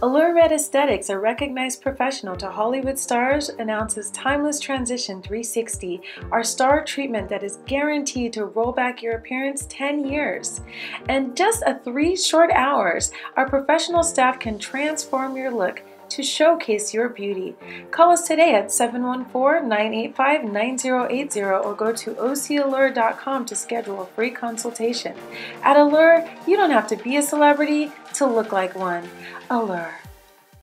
Allure Med Aesthetics, a recognized professional to Hollywood stars, announces Timeless Transition 360, our star treatment that is guaranteed to roll back your appearance 10 years. And just a three short hours, our professional staff can transform your look to showcase your beauty. Call us today at 714-985-9080 or go to ocallure.com to schedule a free consultation. At Allure, you don't have to be a celebrity to look like one. Allure.